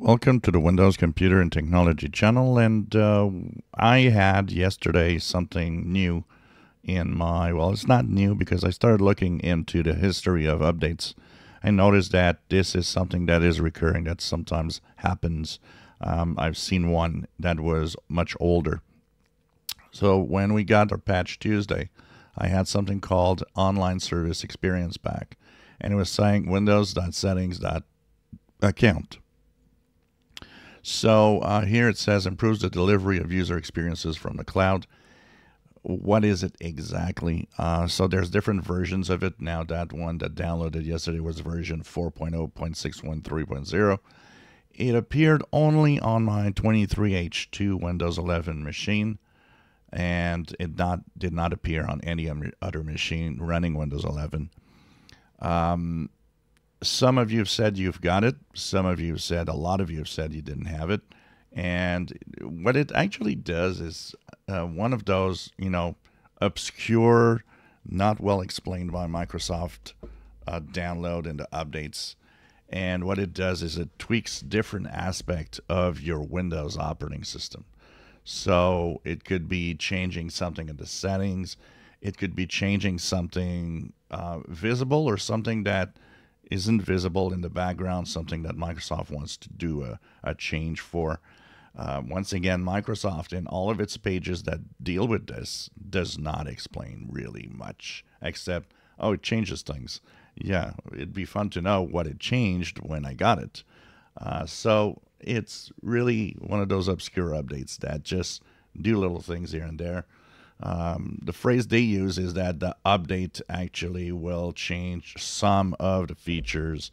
Welcome to the Windows Computer and Technology channel. And uh, I had yesterday something new in my, well, it's not new because I started looking into the history of updates. I noticed that this is something that is recurring, that sometimes happens. Um, I've seen one that was much older. So when we got our patch Tuesday, I had something called Online Service Experience Pack. And it was saying windows.settings.account so uh, here it says improves the delivery of user experiences from the cloud. What is it exactly? Uh, so there's different versions of it. Now that one that downloaded yesterday was version 4.0.613.0. It appeared only on my 23H2 Windows 11 machine, and it not did not appear on any other machine running Windows 11. Um, some of you have said you've got it. Some of you have said, a lot of you have said you didn't have it. And what it actually does is uh, one of those, you know, obscure, not well explained by Microsoft uh, download into updates. And what it does is it tweaks different aspect of your Windows operating system. So it could be changing something in the settings. It could be changing something uh, visible or something that isn't visible in the background, something that Microsoft wants to do a, a change for. Uh, once again, Microsoft, in all of its pages that deal with this, does not explain really much, except, oh, it changes things. Yeah, it'd be fun to know what it changed when I got it. Uh, so it's really one of those obscure updates that just do little things here and there. Um, the phrase they use is that the update actually will change some of the features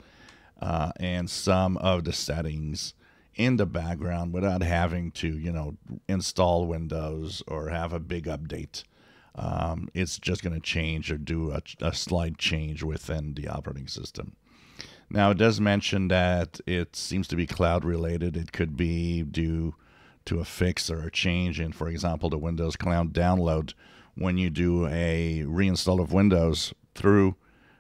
uh, and some of the settings in the background without having to, you know, install Windows or have a big update. Um, it's just going to change or do a, a slight change within the operating system. Now, it does mention that it seems to be cloud related. It could be due to a fix or a change in, for example, the Windows Cloud download when you do a reinstall of Windows through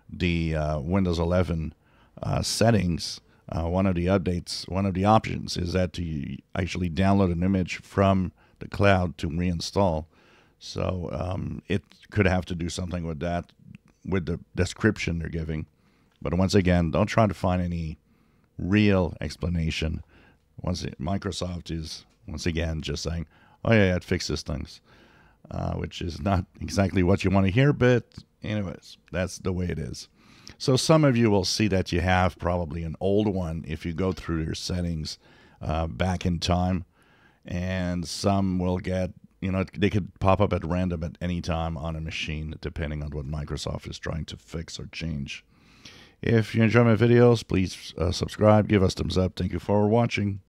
the uh, Windows 11 uh, settings. Uh, one of the updates, one of the options is that to actually download an image from the cloud to reinstall. So um, it could have to do something with that, with the description they're giving. But once again, don't try to find any real explanation. Once it, Microsoft is once again, just saying, oh, yeah, it fixes things, uh, which is not exactly what you want to hear, but, anyways, that's the way it is. So, some of you will see that you have probably an old one if you go through your settings uh, back in time, and some will get you know, they could pop up at random at any time on a machine, depending on what Microsoft is trying to fix or change. If you enjoy my videos, please uh, subscribe, give us thumbs up. Thank you for watching.